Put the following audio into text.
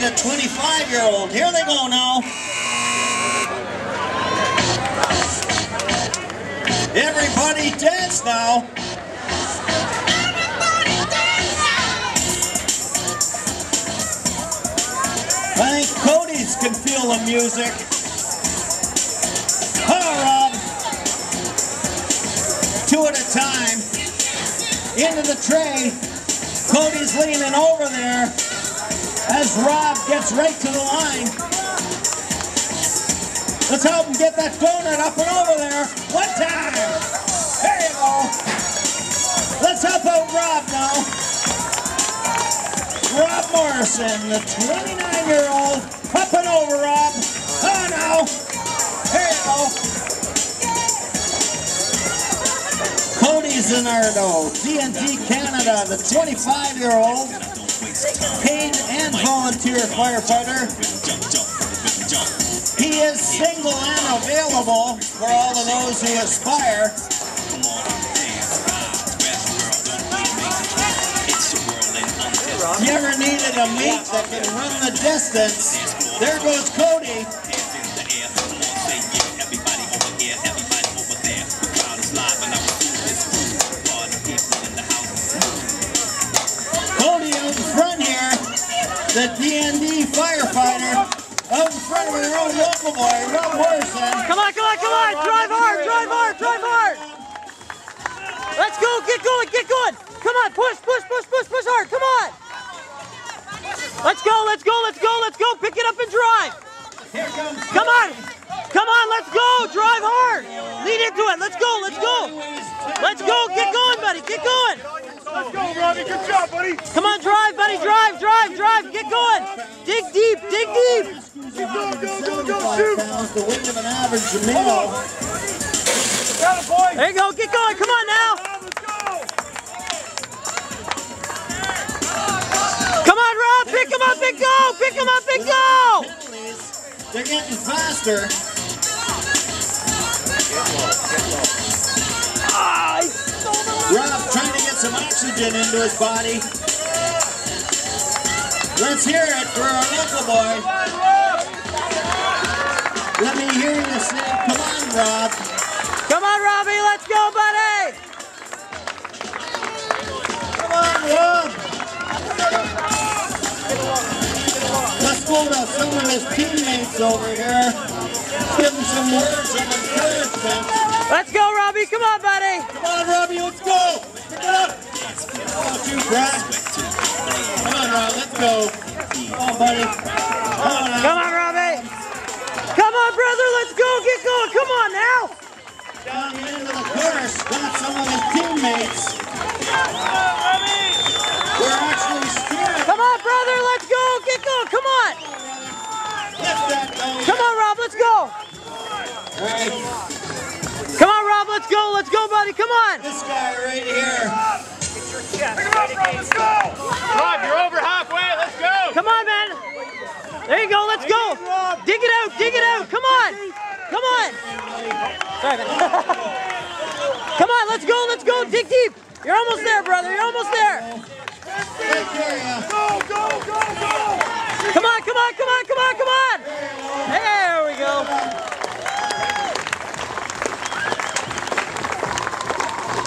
and the 25-year-old. Here they go now. Everybody dance now. I think Cody's can feel the music. Huh, Rob? Two at a time. Into the tray. Cody's leaning over there as Rob gets right to the line. Let's help him get that donut up and over there. One time. There you go. Let's help out Rob now. Rob Morrison, the 29-year-old, up and over Rob. Oh, no. There you go. Cody Zanardo, DND Canada, the 25-year-old, paid and volunteer firefighter. He is single and available for all of those who aspire. You ever needed a mate that can run the distance, there goes. Cody the DND firefighter, out in front of their own local boy, Rob Morrison. Come on, come on, come on! Drive hard, drive hard, drive hard! Let's go, get going, get going! Come on, push, push, push, push, push hard, come on! Let's go, let's go, let's go, let's go! Pick it up and drive! Here comes Come on! Come on, let's go! Drive hard! Lead into it, let's go, let's go! Let's go, get going, buddy, get going! Let's go, Robbie. Good job, buddy. Come on, drive, buddy, drive, drive, drive, get going! Dig deep, dig deep! Go, go, go, go, shoot. the weight of an average tomato. Got it. There you go, get going, come on now! Come on, Rob, pick him up and go! Pick him up and go! They're getting faster. Ah, he stole the Rob trying to get some oxygen into his body. Let's hear it for our local boy. Let me hear you say, come on, Rob. Come on, Robbie, let's go, buddy! Come on, Rob. Let's go to some of his teammates over here. Give him some words of encouragement. Let's go, Robbie, come on, buddy! Come on, Robbie, let's go. Pick it up. Come on, you, Brad. Come on, go. Come on, buddy. Come on. Come on, Robbie! Come on, brother, let's go, get going, come on now! Down the end of the course, got some of his teammates. We're actually steering. Come on, brother, let's go, get going, come on! Lift that going. Come on, Rob, let's go! Right, Come on, Rob, let's go, let's go, buddy, come on! this guy right here. come on, let's go, let's go, dig deep! You're almost there, brother, you're almost there! Take care of ya. Go, go, go, go. Come on, come on, come on, come on, come on! There we go.